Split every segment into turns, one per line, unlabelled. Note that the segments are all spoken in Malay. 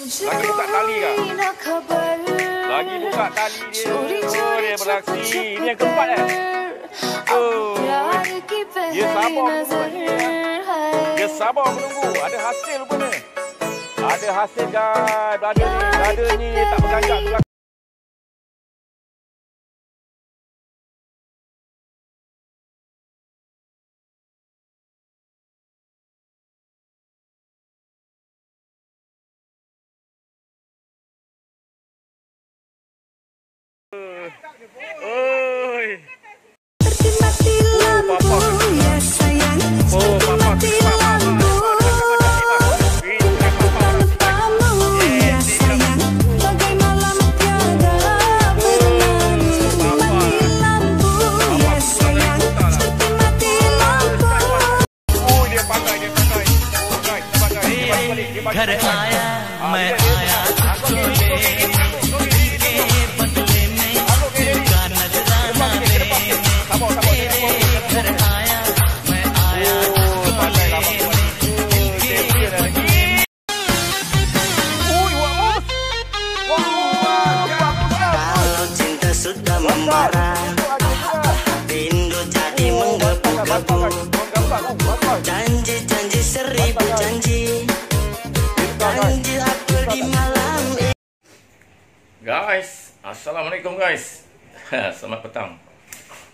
Lagi buka tali kah? Lagi buka tali dia. Oh, dia beraksi. Ini yang keempat eh? Oh, dia sabar menunggu ni. Dia sabar menunggu. Ada hasil rupanya. Ada hasil guys. Brother ni, brother ni tak berganjak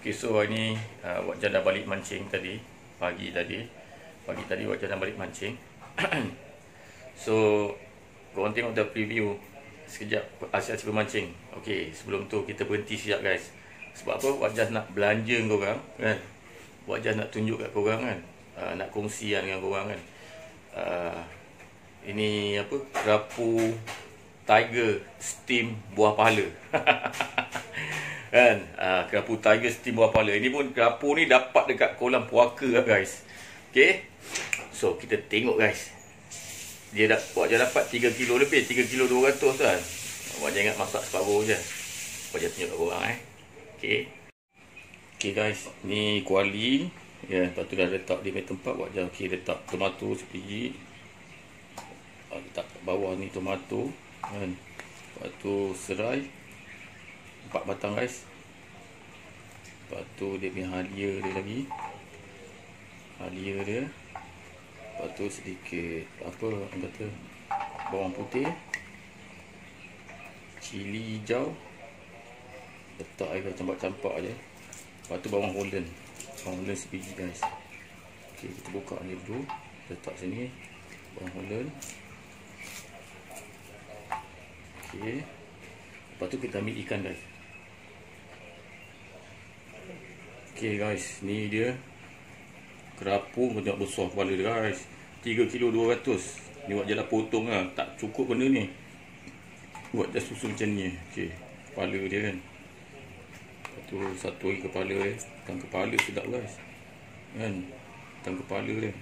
Okay, so hari ni uh, Wak Jan dah balik mancing tadi Pagi tadi. Pagi tadi Wak Jan dah balik mancing. So Korang tengok dah preview Sekejap hasil-hasil bermancing Okay, sebelum tu kita berhenti sekejap guys. Sebab apa? Wak Jan nak belanja korang kan? Wak Jan nak tunjuk kat korang kan? Uh, Nak kongsian dengan korang kan? Uh, Ini apa? Kerapu Tiger steam buah pala. kan? Ah, kerapu tiger steam buah pala. Ini pun kerapu ni dapat dekat kolam puaka lah guys. Okay? So, kita tengok guys. Dia dah buat dia dapat 3 kilo lebih, 3 kilo 200 kan. Buat jangan masak separuh je. Buat dia tunjuk kat korang eh. Okay. Okay guys, ni kuali. Ya, lepas tu dah letak di punya tempat. Buat jangan okay, letak tomato sebiji. Ah, letak kat bawah ni tomato kan lepas tu serai empat batang guys lepas tu dia punya halia dia lagi. Halia dia. Lepas tu sedikit apa orang kata bawang putih. Cili hijau. Letak air campak-campak je lepas tu bawang holland bawang holland sebiji guys. Ok kita buka ni dulu. Letak sini. Bawang holland Okey. Lepas tu kita ambil ikan guys. Okey guys, ni dia kerapu banyak besar kepala dia guys. 3 kilo 200. Ni buat je lah potong lah. Tak cukup benda ni. Buat dah susun macam ni. Okey. Kepala dia kan. Lepas tu satu lagi kepala dia. Kan kepala sedap guys. Kan. Kan kepala dia.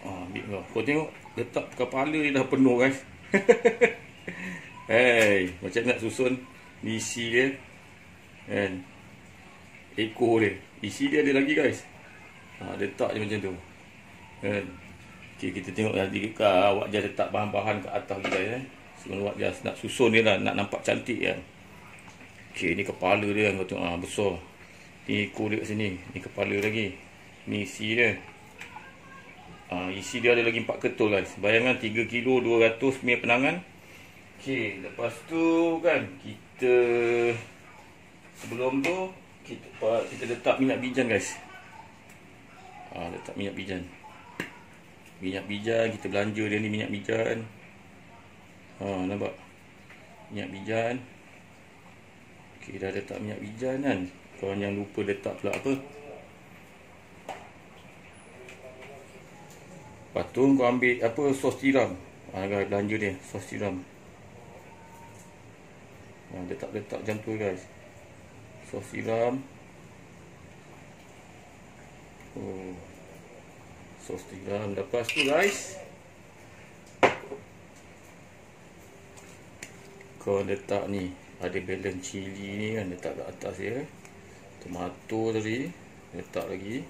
Ah, ambil kau. Kau tengok letak kepala dia dah penuh guys. Hey, macam nak susun isi dia. Kan. Ekor dia. Isi dia ada lagi guys. Ha, letak je macam tu. Kan. Okay, kita tengok ke awak dia letak bahan-bahan ke atas kita eh. Sebelum awak dia nak susun dia lah, nak nampak cantik kan. Okay, ni kepala dia kan kau tengok ah besar. Ni ekor dia kat sini. Ni kepala lagi. Ni isi dia. Ah, isi dia ada lagi 4 ketul guys. Bayangkan 3 kilo 200 punya penangan. Okey, lepas tu kan kita sebelum tu kita kita letak minyak bijan guys. Ah, letak minyak bijan. Minyak bijan kita belanja dia ni minyak bijan. Ha, nampak? Minyak bijan. Okey, dah letak minyak bijan kan. Korang jangan lupa letak pula apa? Lepas tu kau ambil apa sos tiram. Ha, guys, belanja dia sos tiram. Ha, letak-letak macam tu guys. Sos tiram. Oh. Sos tiram. Lepas tu guys. Kau letak ni. Ada belen cili ni kan. Letak kat atas dia. Tomato tadi. Letak lagi.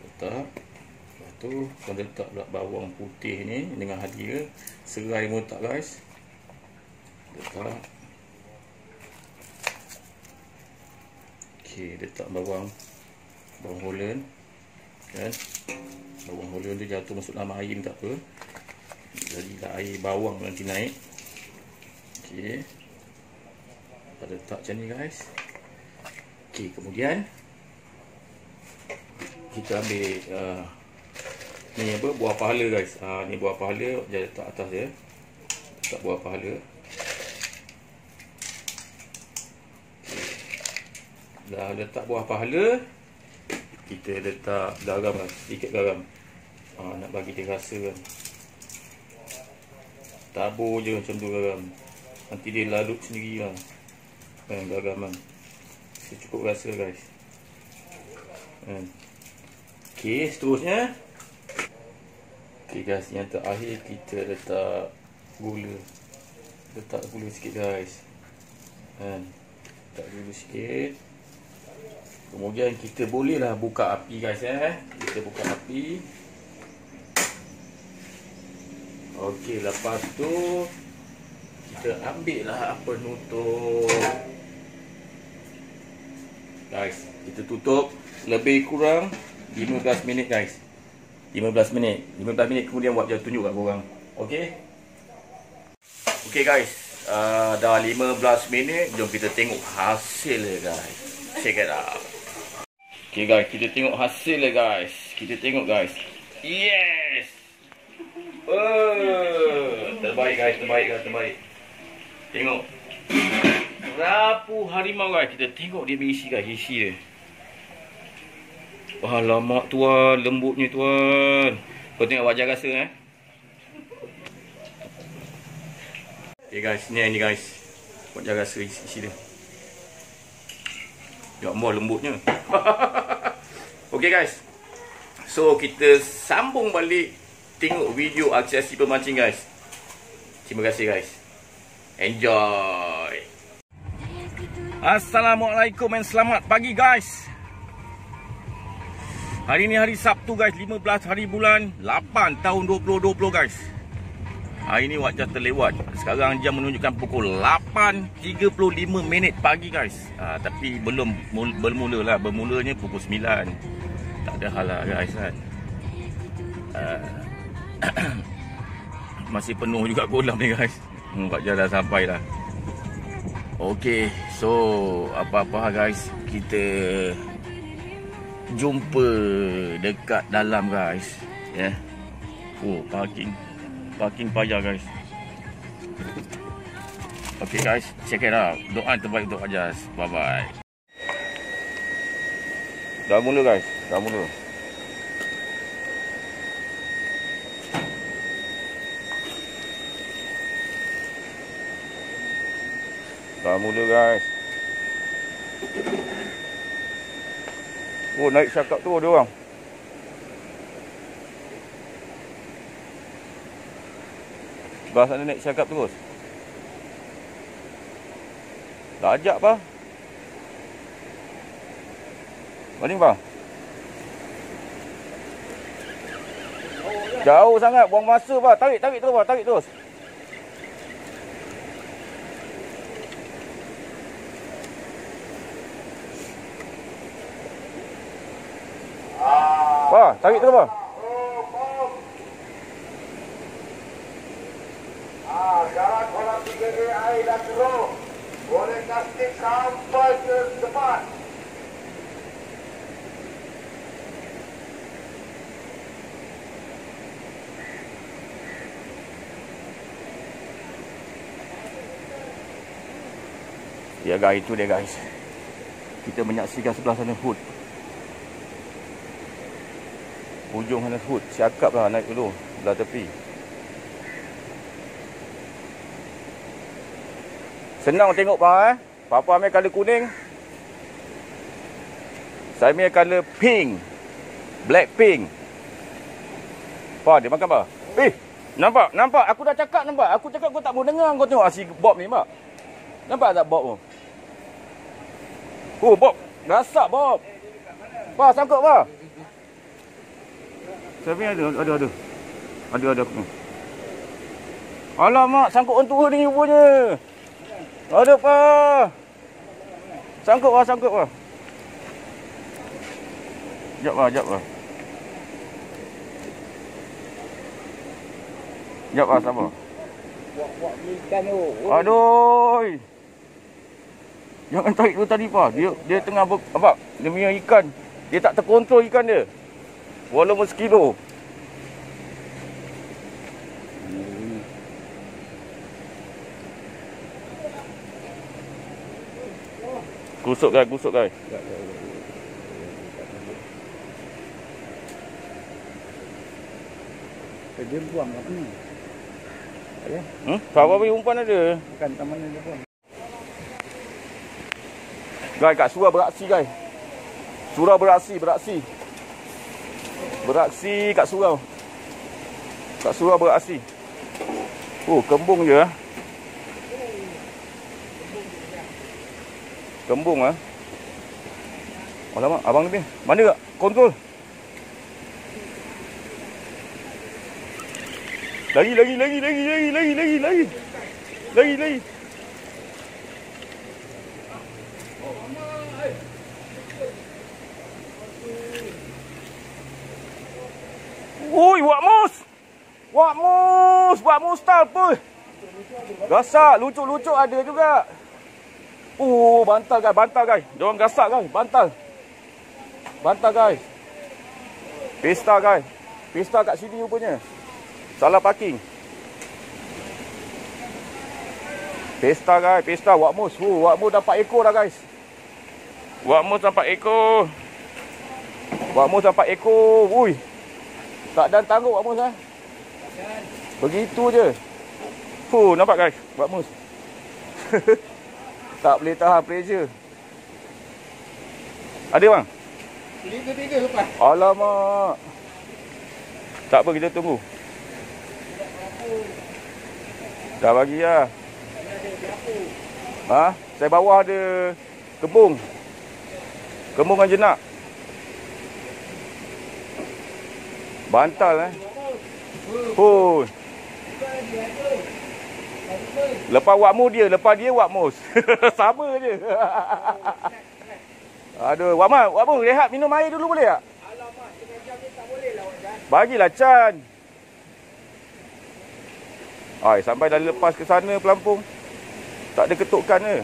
Letak. Lepas tu kau letak pula bawang putih ni. Dengan halia. Serai pun letak guys. Letak. Okey, letak bawang bawang Holland kan. Bawang Holland tu jatuh masuk dalam air tak apa. Jadilah air bawang nanti naik. Okey. Kita letak macam ni guys. Okey, kemudian kita ambil uh, ni apa buah pahala guys. Uh, ni buah pahala dia letak atas dia. Letak buah pahala. Dah letak buah pahala Kita letak garam lah Sedikit garam. Ha, Nak bagi dia rasa kan. Tabur je macam tu garam. Nanti dia lalut sendiri lah. Kan, Garam kan. Cukup rasa guys. Kan. Okay seterusnya. Okay guys yang terakhir kita letak gula. Letak gula sikit guys. Kan. Letak gula sikit Kemudian kita bolehlah buka api guys eh. Kita buka api. Okey, lepas tu kita ambil lah penutup. Guys, kita tutup lebih kurang 15 minit guys. 15 minit. 15 minit kemudian buat je tunjuk kat korang. Okey? Okey guys, uh, dah 15 minit, jom kita tengok hasil dia guys. Check it out. Okay guys, kita tengok hasil lah guys. Kita tengok guys. Yes! Oh, terbaik guys, terbaik guys, terbaik. Tengok. Rapu harimau guys. Kita tengok dia berisi guys, isi dia. Wah, lama tuan, lembutnya tuan. Kau tengok wajah rasa eh. Okay guys, ni ni guys. Wajah rasa isi, isi dia. Ya Allah lembutnya. okay guys. So kita sambung balik tengok video aksi-aksi pemancing guys. Terima kasih guys. Enjoy. Assalamualaikum dan selamat pagi guys. Hari ni hari Sabtu guys, 15 hari bulan 8 tahun 2020 guys. Hari ni waktu terlewat. Sekarang jam menunjukkan pukul 8.35 minit pagi guys. Ha, tapi belum bermula lah. Bermulanya pukul 9. Tak ada hal lah guys kan. Uh, masih penuh juga kolam ni guys. Hmm, Pak dah sampai lah. Okay, so apa-apa guys. Kita jumpa dekat dalam guys. Ya. Yeah. Oh, parking parking payah guys. Okay guys, check it out. Doa terbaik untuk Ajas. Bye bye. Dah mula guys, dah mula. Dah mula guys. Oh naik syakap tu dia orang. Sebelah sana naik cakap terus Dah ajak apa? Mana bang? Jauh sangat buang masa pak. Tarik tarik terus pak. Tarik terus. Pak, tarik terus pak.
Ah, sekarang kolam 3D air dah turun. Casting sampai ke depan.
Ya guys, itu dia guys. Kita menyaksikan sebelah sana hood. Hujung sana hood. Siakap lah naik dulu. Belah tepi. Senang tengok bang eh. Papa ambil color kuning. Saya ambil color pink. Black pink. Pa, dia makan apa? Eh, nampak? Nampak? Aku dah cakap nampak. Aku cakap kau tak mau dengar kau tengok si Bob ni, mak. Nampak tak Bob tu? Oh, Bob. Gasak Bob. Pa, sangkut pa. Saya punya ada, ada, ada. Ada, ada. Alamak, sangkut orang tua ni rupanya. Ada apa? Sangkut lah, sangkut lah. Sekejap lah, sekejap lah. Sekejap lah, sabar. Aduh. Jangan tarik tu tadi pa. Dia dia tengah ber, apa? Dia punya ikan. Dia tak terkontrol ikan dia. Walaupun sekilo. Kusuk guys, kusuk guys.
Dia buang kat mana?
Hmm? Kawan punya umpan ada.
Bukan taman dia buang.
Guys, kat surau beraksi guys. Surau beraksi, beraksi. Beraksi kat surau. Kat surau beraksi. Oh, kembung je ah. Kembung ah. Alamak, abang ni mana tak? Kontrol. Lagi, lagi, lagi, lagi, lagi, lagi, lagi, lagi. Lagi, lagi. Ui, Wak Mus. Wak Mus, Wak Mus style pun. Gasak, lucuk-lucuk ada juga. Oh, bantal guys, bantal guys. Diorang gasak guys, bantal. Bantal guys. Pesta guys. Pesta kat sini rupanya. Salah parking. Pesta guys, pesta Wak Mus. Oh, Wak Mus dapat ekor dah guys. Wak Mus dapat ekor. Wak Mus dapat ekor. Ui. Tak dan tangguh Wak Mus eh. Begitu je. Fuh, nampak guys, Wak Mus. tak boleh tahan pressure. Ada bang?
Tiga-tiga lepas.
Alamak. Tak apa kita tunggu. Dah bagi lah. Ha? Saya bawah ada kembung. Kembung dengan jenak. Bantal eh. Pun. Lepas wakmu dia, lepas dia wakmus. Sama je. Aduh, Wakma, Wakmu rehat minum air dulu boleh tak? Bagilah Chan. Ai, sampai dah lepas ke sana pelampung. Tak ada ketukan ke?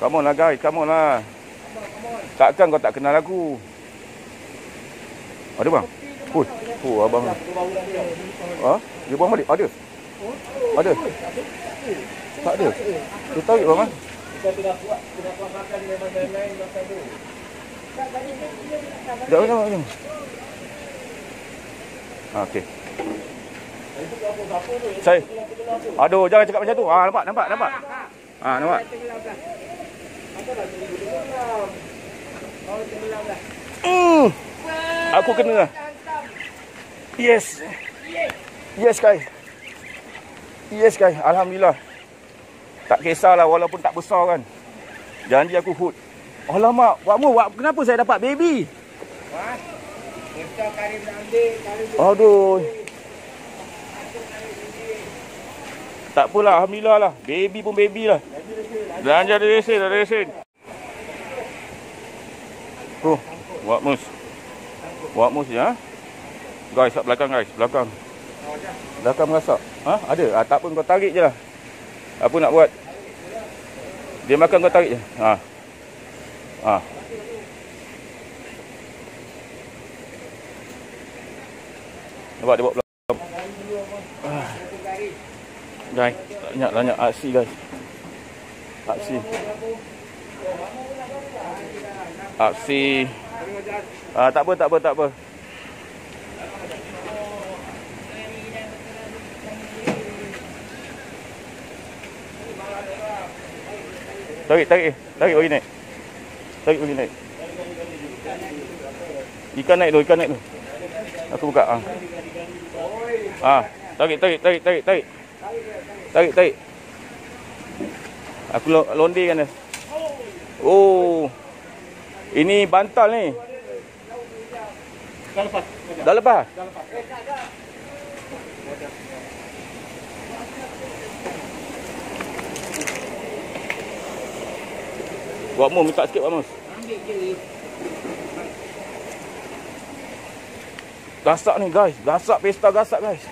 Come on lah guys, come on lah. Takkan kau tak kenal aku? Ada bang? Ui, oh abang. Ha? Dia buang balik? Ada? Ada? Tak ada? Dia tarik bang? ha? Sekejap, sekejap, sekejap. Ha, okey. Saya. Aduh, jangan cakap macam tu. Ah, nampak, nampak, nampak. Ah, nampak. Mm. Aku kena lah. Yes. Yes, guys. Yes, guys. Alhamdulillah. Tak kisahlah walaupun tak besar kan. Janji aku hood. Alamak, buatmu, buat kenapa saya dapat baby? Aduh. Tak apalah, Alhamdulillah lah. Baby pun baby lah. Dan ada resin, ada resin. Oh, buat mus. Buat mus ya. Guys, kat belakang guys, belakang. Belakang merasak. Ha? Ada? Ah, tak pun kau tarik je lah. Apa nak buat? Dia makan kau tarik je. Ha. Ha. Nampak dia bawa belakang. Ah. Guys, banyak banyak aksi guys. Aksi. Aksi. Ah, tak apa, tak apa, tak apa. Tarik, tarik. Tarik bagi naik. Tarik bagi naik. Ikan naik tu, ikan naik tu. Aku buka. Ah. Ah, tarik, tarik, tarik, tarik, tarik. Tarik, tarik. Aku lo- londikan dia. Oh. Ini bantal ni.
Dah lepas.
Dah lepas? Buat mu minta sikit Pak Mus. Gasak ni guys. Gasak pesta gasak guys.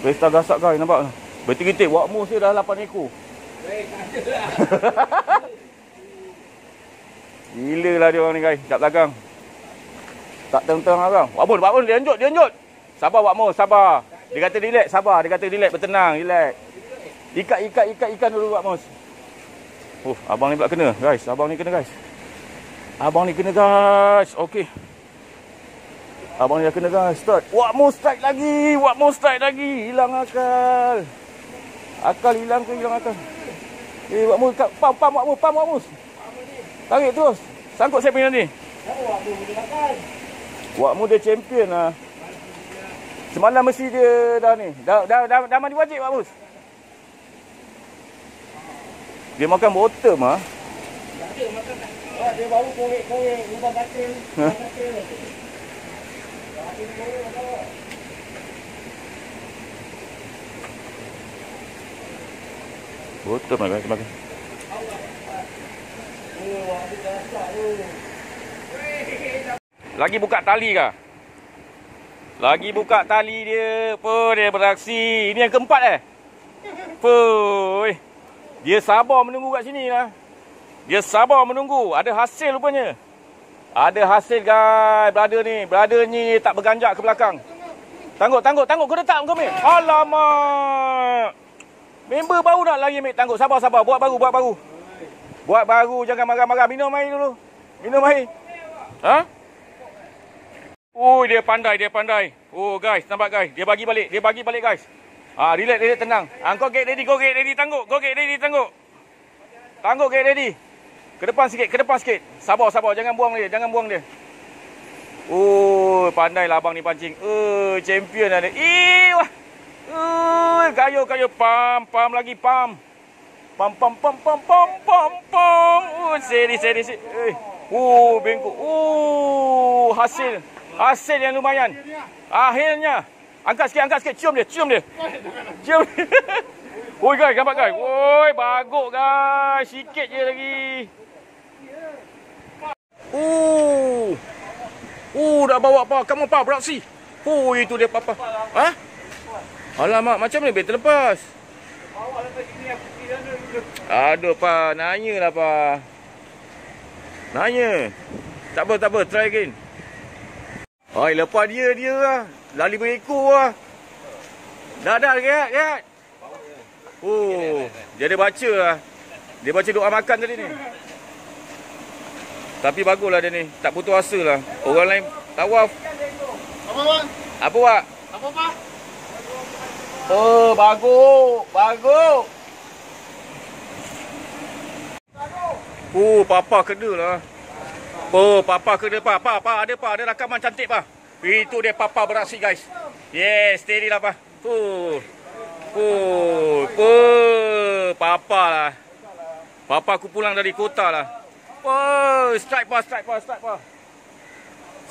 Pesta gasak guys nampak tak? Betul-betul buat saya dah 8 ekor. Gila lah dia orang ni guys. Kat belakang. Tak tentang abang. Buat mu, buat mu. Dia lanjut, dia lanjut. Sabar buat mu, sabar. Dia kata relax, sabar. Dia kata relax, bertenang, relax. Ikat, ikat, ikat, ikan dulu buat mus. Oh, abang ni pula kena, guys. Abang ni kena, guys. Abang ni kena, guys. Okey. Abang ni dah kena, guys. Start. Buat mu strike lagi. Buat mu strike lagi. Hilang akal. Akal hilang ke hilang akal? Eh, buat mu. kat- Pam, pam, buat mu. Pam, buat mu. Tarik terus. Sangkut saya punya ni. Buat mu dia champion lah. Semalam mesti dia dah ni. Dah dah dah, dah mandi wajib Pak Mus. Dia makan bottom ah.
Dia baru korek-korek lubang katil. Lubang katil.
Bottom lah guys makan. Lagi buka tali kah? Lagi buka tali dia. Apa dia beraksi. Ini yang keempat eh? Poi. Dia sabar menunggu kat sini lah. Dia sabar menunggu. Ada hasil rupanya. Ada hasil guys. Brother ni. Brother ni tak berganjak ke belakang. Tangguh, tangguh, tangguh. Kau letak kau, Mek. Alamak. Member baru nak lagi, Mek. Tangguh, sabar, sabar. Buat baru, buat baru. Buat baru. Jangan marah-marah. Minum air dulu. Minum air. Ha? Oh, dia pandai, dia pandai. Oh, guys, nampak guys. Dia bagi balik, dia bagi balik guys. Ah, relax, relax, tenang. Ah, kau get ready, kau get ready, tangguk. Kau get ready, tangguk. Tangguk, get ready. Ke depan sikit, ke depan sikit. Sabar, sabar. Jangan buang dia, jangan buang dia. Oh, pandai lah abang ni pancing. Eh, champion lah dia. Eh, wah. Eh, kayu, kayu. Pam, pam lagi, pam. Pam, pam, pam, pam, pam, pam, pam. Oh, seri, seri, seri. Eh. Oh, bengkok. Oh, hasil. Hasil yang lumayan. Akhirnya. Angkat sikit, angkat sikit. Cium dia, cium dia. Cium dia. Oi guys, gambar guys. Oi, bagus guys. Sikit je lagi. Oh. Oh, dah bawa apa? Kamu apa? Beraksi. Oh, itu dia papa. Ha? Alamak, macam ni betul lepas. Aduh, pa. Nanya lah, pa. Nanya. Tak apa, tak apa. Try again. Oi, lepas dia, dia lah. Lali berekor lah. Dah, dah, lihat, lihat. Oh, dia ada baca lah. Dia baca doa makan tadi ni. Tapi baguslah dia ni. Tak putus asa lah. Orang lain tawaf.
Apa bang?
Apa, Wak?
Apa pak?
Oh, bagus. Bagus. Oh, papa kena lah. Oh, papa kena, pa. Pa, pa, ada, pa. Ada rakaman cantik, pa. Itu dia papa beraksi, guys. Yes, steady lah, pa. Oh. Oh, oh, papa lah. Papa aku pulang dari kota lah. Oh, strike pa, strike pa, strike pa.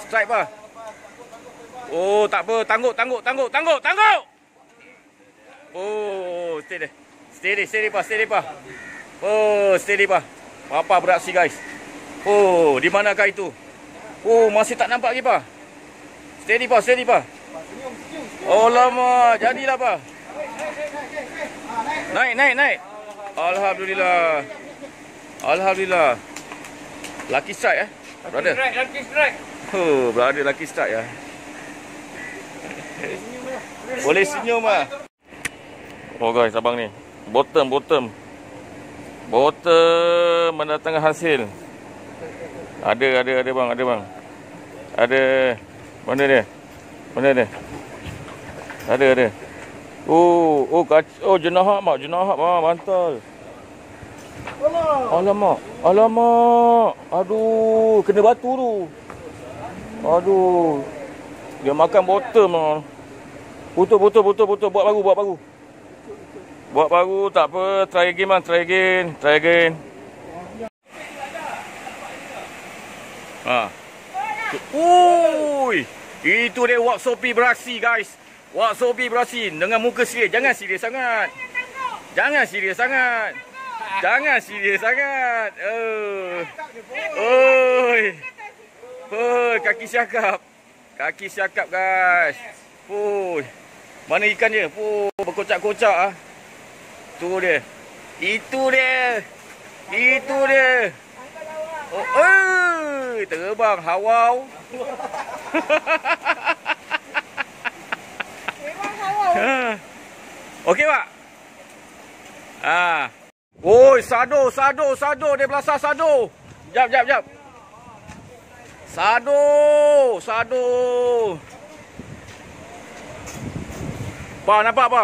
Strike pa. Oh, tak apa. Tangguk, tangguk, tangguk, tangguk, tangguk. Oh, steady. Steady, steady pa, steady pa. Oh, steady pa. Papa beraksi guys. Oh, di manakah itu? Oh, masih tak nampak lagi pa. Steady pa, steady pa. Oh lama, jadilah pa. Naik, naik, naik. Alhamdulillah. Alhamdulillah. Lucky strike eh, brother.
Strike, lucky strike.
Oh, brother lucky strike ya. Boleh senyum ah. Oh guys, abang ni. Bottom, bottom. Bottom mendatangkan hasil. Ada, ada, ada bang, ada bang. Ada. Mana dia? Mana dia? Ada, ada. Oh, oh, kac oh jenahak mak, jenahak mak, mantal. Alamak, alamak. Aduh, kena batu tu. Aduh. Dia makan bottom ah. Putus, putus, putus, putus. Buat baru, buat baru. Buat baru, tak apa. Try again, man. Try again. Try again. Ha. Ui. Itu dia wak sopi beraksi, guys. Wak Sobi Brasin dengan muka serius. Jangan serius sangat. Jangan serius sangat. Jangan serius sangat. Oh. Oi. Oi, kaki siakap. Kaki siakap guys. Fuh. Mana ikan dia? Fuh, berkocak-kocak ah. Tu dia. Itu dia. Itu dia. Oh, oi, terbang hawau. Ha. Okey, Pak. Ah. Oi, sado, sado, sado dia belasah sado. Jap, jap, jap. Sado, sado. Pa, nampak apa?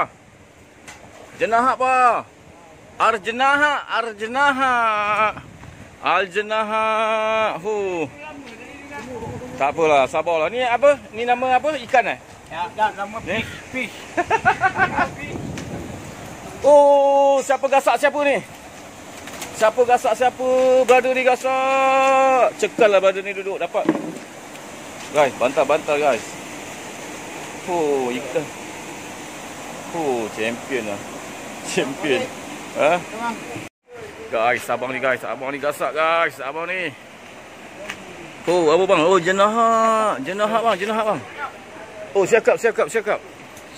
Jenahak apa? Arjenaha, arjenaha. Aljenaha. Hu. Tak apalah, sabarlah. Ni apa? Ni nama apa? Ikan eh?
Ya, dah nama
Ni?
fish.
Oh, siapa gasak siapa ni? Siapa gasak siapa? Brother ni gasak. Cekal lah brother ni duduk. Dapat. Guys, bantal-bantal guys. Oh, ikan. Oh, champion lah. Champion. Ha? Guys, abang ni guys. Abang ni gasak guys. Abang ni. Oh, apa bang? Oh, jenahak. Jenahak bang, jenahak bang. Oh, siakap, siakap, siakap.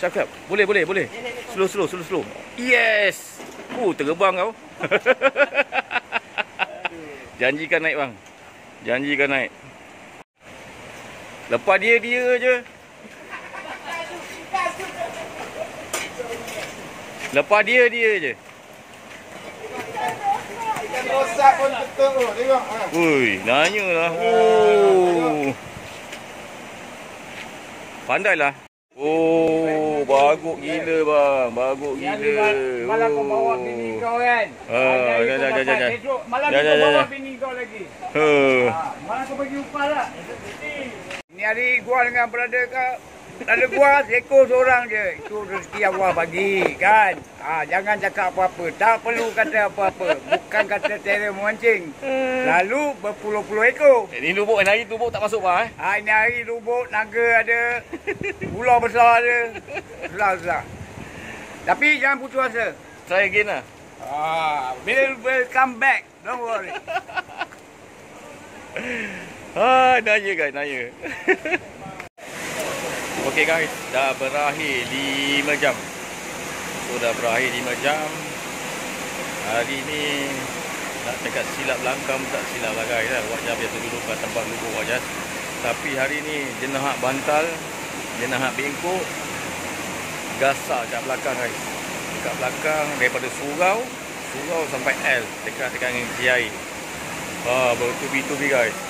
Siakap. Boleh, boleh, boleh. Slow, slow, slow, slow. Yes. Oh, terbang kau. Janjikan naik bang. Janjikan naik. Lepas dia dia je. Lepas dia dia je.
Rosak pun betul tu. Tengok. Ha.
Ui, nanya lah. Oh. Pandailah. Oh, bagus gila bang. Bagus gila.
Malam kau bawa
Oh.
bini kau kan.
Dah, dah, dah,
dapat.
dah.
Esok malam kau bawa bini kau lagi. Ha, malam kau pergi upah lah. Ni hari gua dengan brother kau. Brother gua seekor seorang je. Itu rezeki Allah bagi kan. Ha, jangan cakap apa-apa. Tak perlu kata apa-apa. Bukan kata teror memancing. Lalu berpuluh-puluh ekor.
Eh, ni lubuk ni hari lubuk tak masuk bang eh.
Ha, ini hari lubuk, naga ada. Ular besar ada. Susah-susah. Tapi jangan putus asa.
Try again lah.
Ah, will will come back. Don't worry.
Ha, nanya guys, nanya. Okey guys, dah berakhir 5 jam. So dah berakhir 5 jam. Hari ni nak cakap silap langkah pun tak silap lah guys lah. Wajah biasa duduk kat tempat lubuk wajah. Tapi hari ni jenahak bantal, jenahak bengkok, gasak kat belakang guys. Dekat belakang daripada surau, surau sampai L dekat-dekat dengan GI. Ha, bertubi-tubi guys.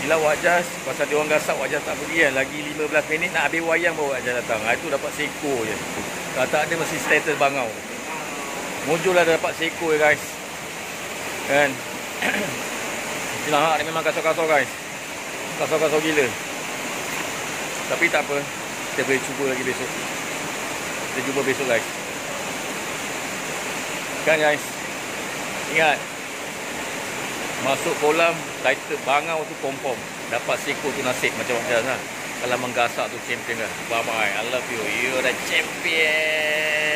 Silap wajah pasal dia orang gasak wajah tak pergi kan. Lagi 15 minit nak habis wayang baru wajah datang. Ha, itu dapat seko je. Kalau tak ada mesti status bangau. Muncul lah dapat seko je guys. Kan. Silah hak ni memang kasar-kasar guys. Kasar-kasar gila. Tapi tak apa. Kita boleh cuba lagi besok. Kita jumpa besok guys. Kan guys. Ingat. Masuk kolam title bangau tu confirm. Dapat seko tu nasib macam Abdas lah. Kalau menggasak tu champion kan. Bye bye. I love you. You're the champion.